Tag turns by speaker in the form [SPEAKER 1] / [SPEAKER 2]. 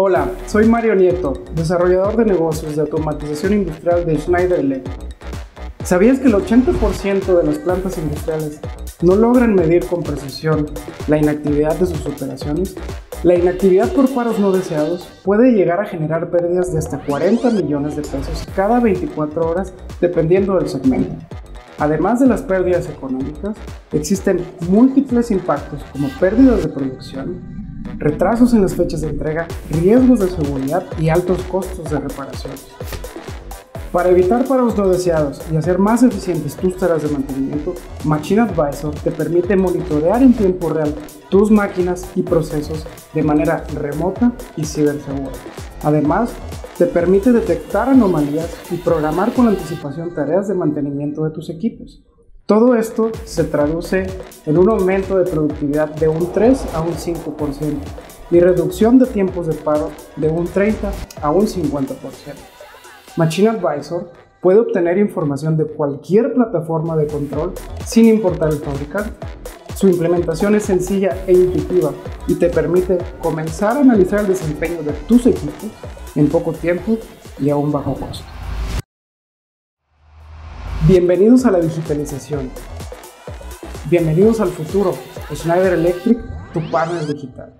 [SPEAKER 1] Hola, soy Mario Nieto, desarrollador de negocios de automatización industrial de Schneider Electric. ¿Sabías que el 80% de las plantas industriales no logran medir con precisión la inactividad de sus operaciones? La inactividad por paros no deseados puede llegar a generar pérdidas de hasta 40 millones de pesos cada 24 horas dependiendo del segmento. Además de las pérdidas económicas, existen múltiples impactos como pérdidas de producción, retrasos en las fechas de entrega, riesgos de seguridad y altos costos de reparación. Para evitar paros no deseados y hacer más eficientes tus tareas de mantenimiento, Machine Advisor te permite monitorear en tiempo real tus máquinas y procesos de manera remota y cibersegura. Además, te permite detectar anomalías y programar con anticipación tareas de mantenimiento de tus equipos. Todo esto se traduce en un aumento de productividad de un 3 a un 5% y reducción de tiempos de paro de un 30 a un 50%. Machine Advisor puede obtener información de cualquier plataforma de control sin importar el fabricante. Su implementación es sencilla e intuitiva y te permite comenzar a analizar el desempeño de tus equipos en poco tiempo y a un bajo costo. Bienvenidos a la digitalización. Bienvenidos al futuro. Schneider Electric, tu partner digital.